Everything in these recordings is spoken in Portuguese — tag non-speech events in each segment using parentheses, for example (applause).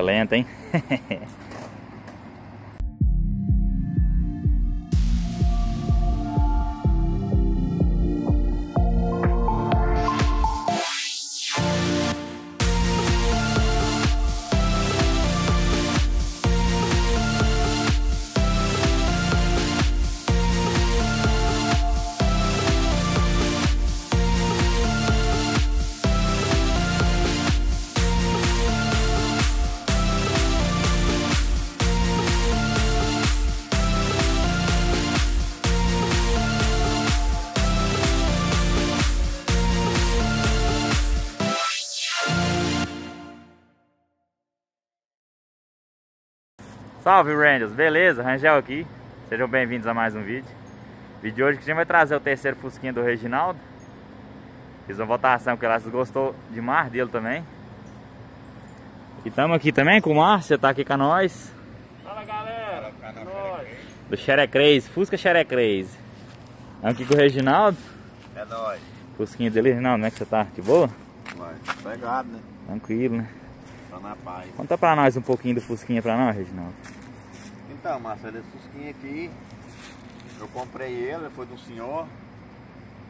Lenta, hein? (laughs) Salve Rangers, beleza? Rangel aqui, sejam bem-vindos a mais um vídeo Vídeo de hoje que a gente vai trazer o terceiro Fusquinha do Reginaldo Fiz uma votação que ela gostou demais dele também E estamos aqui também com o Márcio, tá aqui com nós Fala galera, nós. Do Xerecrez, Fusca Xerecrez Estamos aqui com o Reginaldo É nóis Fusquinha dele, Reginaldo, como é que você tá? De boa? Vai, pegado né? Tranquilo, né? Só na paz. Conta pra nós um pouquinho do Fusquinha pra nós, Reginaldo. Então, Marcelo, esse Fusquinha aqui, eu comprei ele, foi do senhor.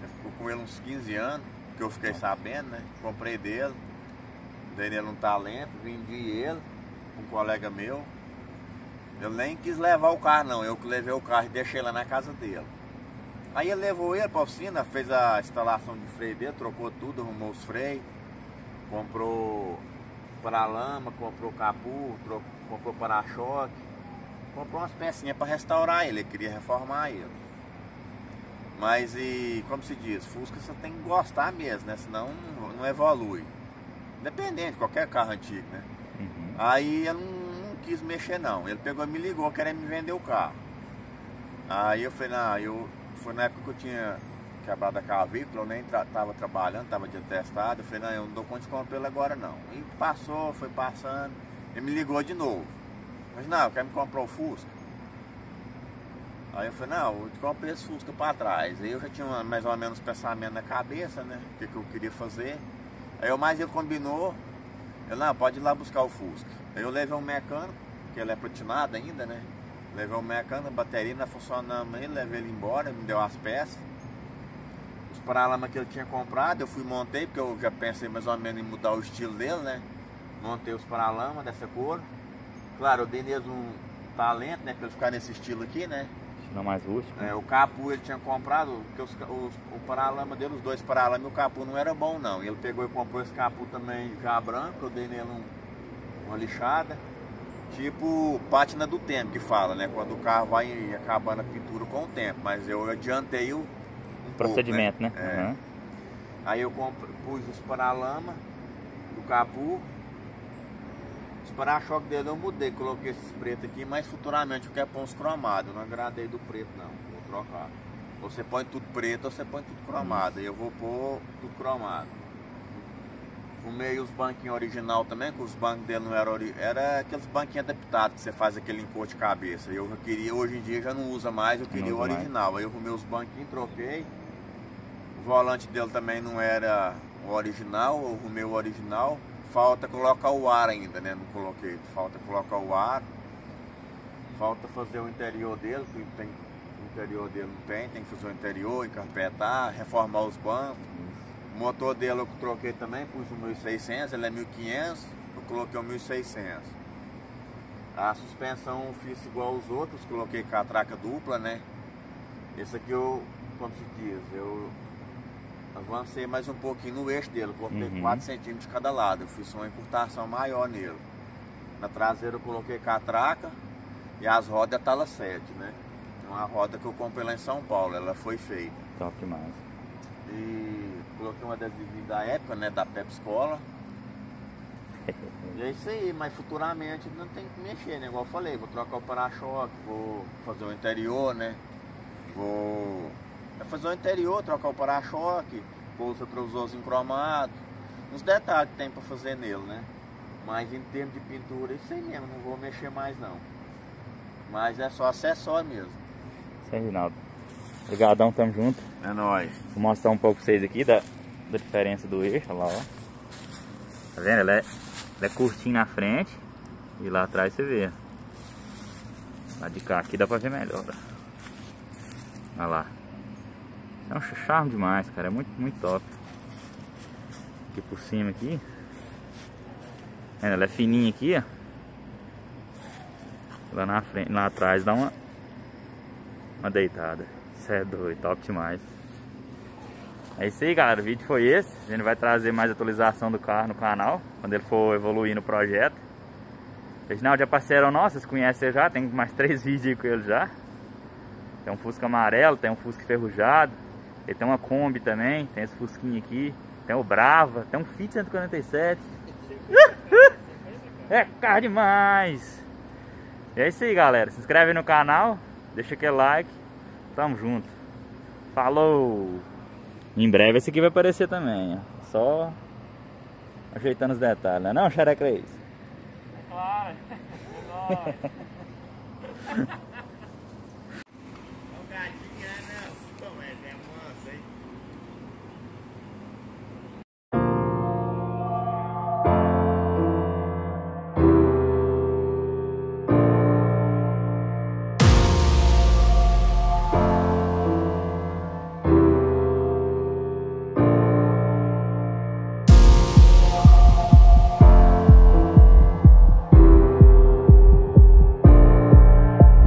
Eu ficou com ele uns 15 anos, que eu fiquei sabendo, né? Comprei dele, dei nele um talento, vendi ele um colega meu. Eu nem quis levar o carro não, eu que levei o carro e deixei lá na casa dele. Aí ele levou ele para a oficina, fez a instalação de freio dele, trocou tudo, arrumou os freios, comprou para-lama, comprou capu, trocou, comprou para-choque, comprou umas pecinhas para restaurar ele, ele queria reformar ele. Mas e como se diz, Fusca você tem que gostar mesmo, né? Senão não evolui. Independente, qualquer carro antigo, né? Uhum. Aí eu não, não, quis mexer não. Ele pegou e me ligou querendo me vender o carro. Aí eu falei, não, eu foi na época que eu tinha quebrado a clavícula, eu nem tra tava trabalhando, tava de atestado. Eu falei, não, eu não dou conta de comprar ele agora não. E passou, foi passando, ele me ligou de novo. Mas não, quer me comprar o Fusca? Aí eu falei, não, eu comprei esse Fusca para trás. Aí eu já tinha mais ou menos pensamento na cabeça, né? O que, que eu queria fazer. Aí eu mais ele combinou, ele, não, pode ir lá buscar o Fusca. Aí eu levei um mecânico, que ele é platinado ainda, né? Levei um mecânico, a bateria não funcionando aí, levei ele embora, me deu as peças paralamas que ele tinha comprado, eu fui montei, porque eu já pensei mais ou menos em mudar o estilo dele, né? Montei os paralamas dessa cor. Claro, eu dei neles um talento, né? Pra ele ficar nesse estilo aqui, né? Não mais rústico. É, o capu ele tinha comprado, porque os, os, o paralama dele, os dois paralamas e o capu não era bom não. Ele pegou e comprou esse capu também já branco, eu dei nele um, uma lixada. Tipo pátina do tempo que fala, né? Quando o carro vai acabando a pintura com o tempo. Mas eu adiantei o, procedimento, pouco, né? né? É. Uhum. Aí eu compro, pus os paralamas do capu. Os para-choque dele eu mudei, coloquei esses pretos aqui, mas futuramente eu quero pôr uns cromados. Não agradei do preto não, vou trocar. Você põe tudo preto ou você põe tudo cromado. Uhum. Eu vou pôr tudo cromado. Fumei os banquinhos original também, que os bancos dele não eram era aqueles banquinhos adaptados que você faz aquele encosto de cabeça. Eu queria, hoje em dia já não usa mais, eu queria o original. Mais. Aí eu fumei os banquinhos, troquei. O volante dele também não era o original, eu arrumei o original. Falta colocar o ar ainda, né? Não coloquei. Falta colocar o ar. Falta fazer o interior dele, que tem, o interior dele não tem, tem que fazer o interior, encarpetar, reformar os bancos. O motor dele eu troquei também, pus o 1600, ele é 1500, eu coloquei o 1600. A suspensão eu fiz igual aos outros, coloquei catraca dupla, né? Esse aqui eu, como se diz, eu avancei mais um pouquinho no eixo dele, coloquei uhum. 4 centímetros de cada lado, eu fiz uma encurtação maior nele. Na traseira eu coloquei catraca e as rodas tala 7, né? Uma roda que eu comprei lá em São Paulo, ela foi feita. Top demais. E coloquei uma adesivinho da época, né? Da Pep Escola. e é isso aí, mas futuramente não tem que mexer, né? Igual eu falei, vou trocar o para-choque, vou fazer o interior, né? Vou é fazer o interior, trocar o para-choque, pôr os retrovisores cromado, uns detalhes que tem para fazer nele, né? Mas em termos de pintura, isso aí mesmo, não vou mexer mais não. Mas é só acessório mesmo. Aí, Rinaldo. Obrigadão, tamo junto. É nóis. Vou mostrar um pouco pra vocês aqui da, da diferença do eixo, olha lá, ó. Tá vendo? Ela é, ela é curtinho na frente E lá atrás você vê. Lá de cá aqui dá pra ver melhor. Olha lá. É um charme demais, cara. É muito, muito top. Aqui por cima aqui. Ela é fininha aqui, ó. Lá na frente, lá atrás dá uma uma deitada. Isso é doido, top demais. É isso aí, galera. O vídeo foi esse. A gente vai trazer mais atualização do carro no canal, quando ele for evoluir no projeto. Reginaldo é parceiro nosso, vocês conhecem já, tem mais (laughs) três vídeos com ele já. Tem um Fusca amarelo, tem um Fusca enferrujado. Ele tem uma Kombi também, tem esse Fusquinho aqui. Tem o Brava, tem um Fit 147. (laughs) é caro demais! E é isso aí, galera. Se inscreve no canal, deixa aquele like. Tamo junto. Falou! Em breve esse aqui vai aparecer também, ó. Só ajeitando os detalhes, né não, Xerecreis? É claro, (laughs) é (laughs)